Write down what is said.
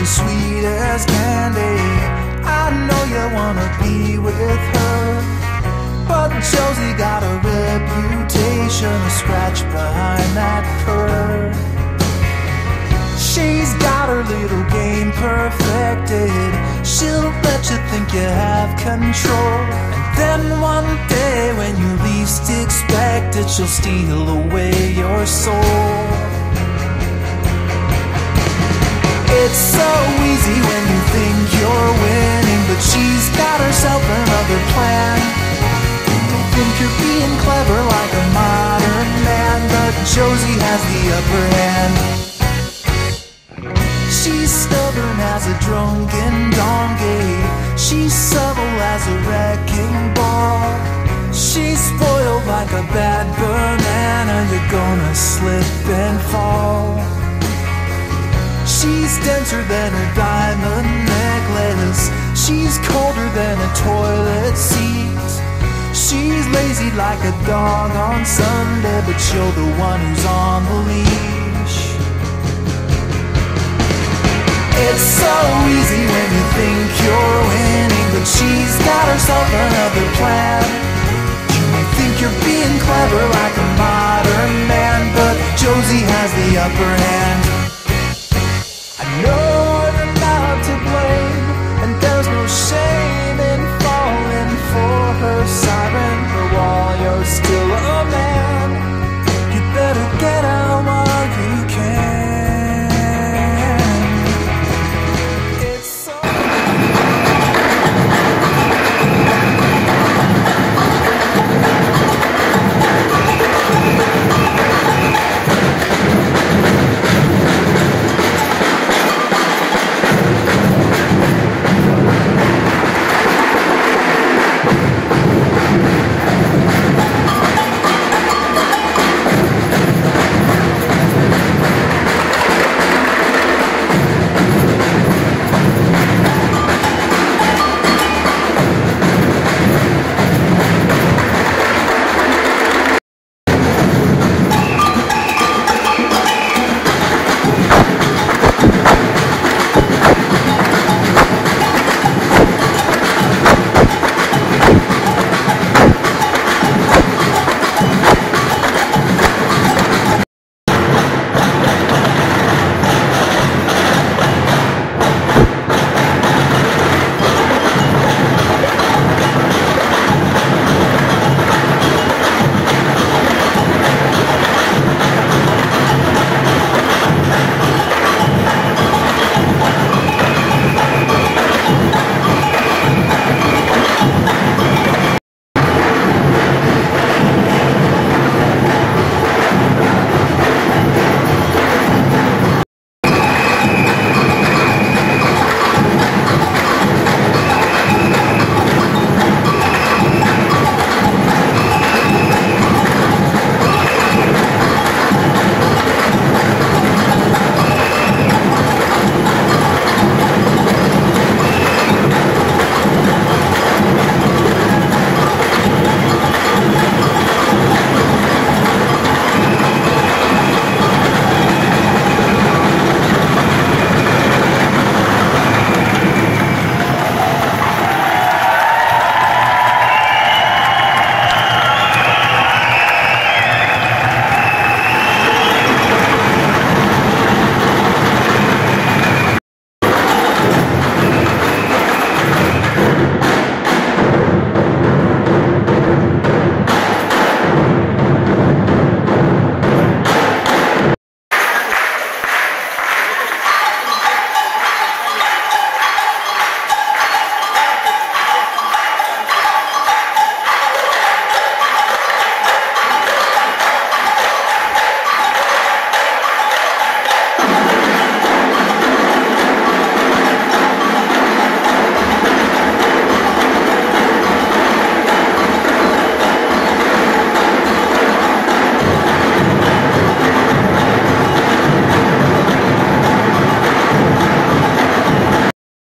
she's sweet as candy. I know you wanna be with her. But Josie got a reputation to scratch behind that purr. She's got her little game perfected. She'll let you think you have control. And then one day, when you least expect it, she'll steal away your soul. It's so easy when you think you're winning, but she's got herself another plan. You think you're being clever like a modern man, but Josie has the upper hand. She's stubborn as a drunken donkey. She's subtle as a wrecking ball. She's spoiled like a bad banana. You're gonna slip and fall. She's denser than a diamond necklace. She's colder than a toilet seat. She's lazy like a dog on Sunday, but you're the one who's on the leash. It's so easy when you think you're winning, but she's got herself another plan. You may think you're being clever like a modern man, but Josie has the upper hand. No.